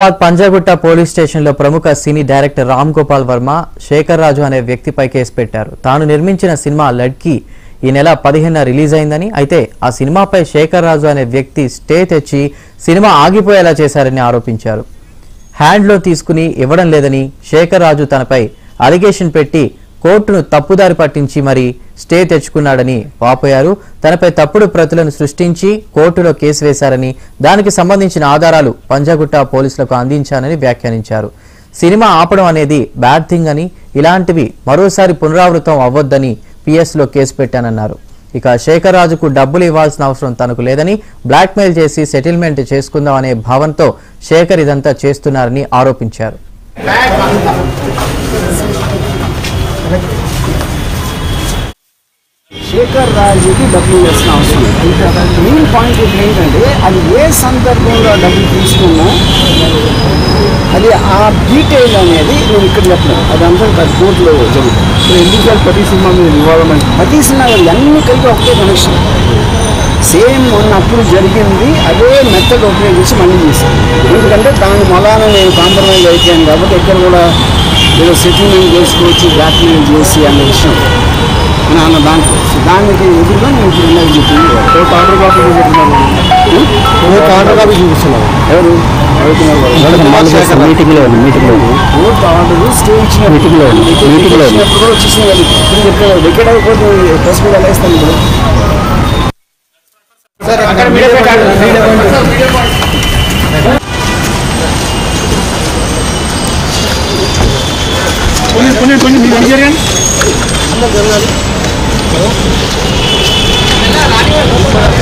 Hyderabad Panjagutta police స్టేషన్లో ప్రముఖ cine director Ram Gopal Varma Shekhar Raju అనే వ్యక్తిపై కేసు పెట్టారు. తాను నిర్మించిన సినిమా లడ్కీ ఈ నెల పదిహేనున రిలీజ్ అయిందని అయితే ఆ సినిమాపై శేఖర్ రాజు అనే వ్యక్తి స్టే తెచ్చి సినిమా ఆగిపోయేలా చేశారని ఆరోపించారు. హ్యాండ్లో తీసుకుని ఇవ్వడం లేదని శేఖర్ రాజు తనపై అలిగేషన్ పెట్టి కోర్టును తప్పుదారి పట్టించి మరి స్టే తెచ్చుకున్నాడని వాపోయారు. తనపై తప్పుడు ప్రతులను సృష్టించి కోర్టులో కేసు వేశారని దానికి సంబంధించిన ఆధారాలు పంజాగుట్ట పోలీసులకు అందించానని వ్యాఖ్యానించారు. సినిమా ఆపడం అనేది బ్యాడ్ థింగ్ అని ఇలాంటివి మరోసారి పునరావృతం అవ్వొద్దని పిఎస్లో కేసు పెట్టానన్నారు. ఇక శేఖర్ రాజుకు డబ్బులు ఇవ్వాల్సిన అవసరం తనకు లేదని బ్లాక్మెయిల్ చేసి సెటిల్మెంట్ చేసుకుందాం అనే భావంతో శేఖర్ ఇదంతా చేస్తున్నారని ఆరోపించారు. శేఖర్ రాజుకి డబ్బులు ఇవ్వాల్సిన అవసరం మెయిన్ పాయింట్ ఇప్పుడు ఏంటంటే అది ఏ సందర్భంలో డబ్బులు తీసుకున్నా అది ఆ డీటెయిల్ అనేది నేను ఇక్కడ చెప్పలేను. అదంతా అది కోర్టులో జరుగుతుంది. ఎందుకు ప్రతి సినిమా మీద వివాదం అంటే? ప్రతి సినిమా అన్ని కలిపి ఒకటే కనెక్షన్ సేమ్ మొన్న అప్పుడు జరిగింది అదే మెథడ్ ఉపయోగించి మళ్ళీ చేశాను ఎందుకంటే దాని మొలాన నేను కాంప్రమైజ్ అయిపోయాను కాబట్టి ఎక్కడ కూడా ఏదో సెటిల్మెంట్ చేసుకోవచ్చు బ్లాక్మెయిల్ చేసి అన్న విషయం. అని అన్న దాంట్లో దానికి ఎదురుగా నేను ఇప్పుడు ఇందాక చెప్పింది ఆర్డర్ కాపీ చూపెడుతున్నారు కోర్టు ఆర్డర్ కాపీ చూపిస్తున్నారు ఎవరు? మీటింగ్లో మీటింగ్లో కోర్టు ఆర్డర్ స్టే ఇచ్చిన మీటింగ్లో ఉంది. మీటింగ్లో కూడా వచ్చేసిన వాళ్ళు ఇప్పుడు చెప్పారు వికెట్ కోర్టు ప్రెస్ మీద ఎలా ఇస్తాను ఇప్పుడు? కొన్ని కొన్ని కొన్ని మీరు జరిగాను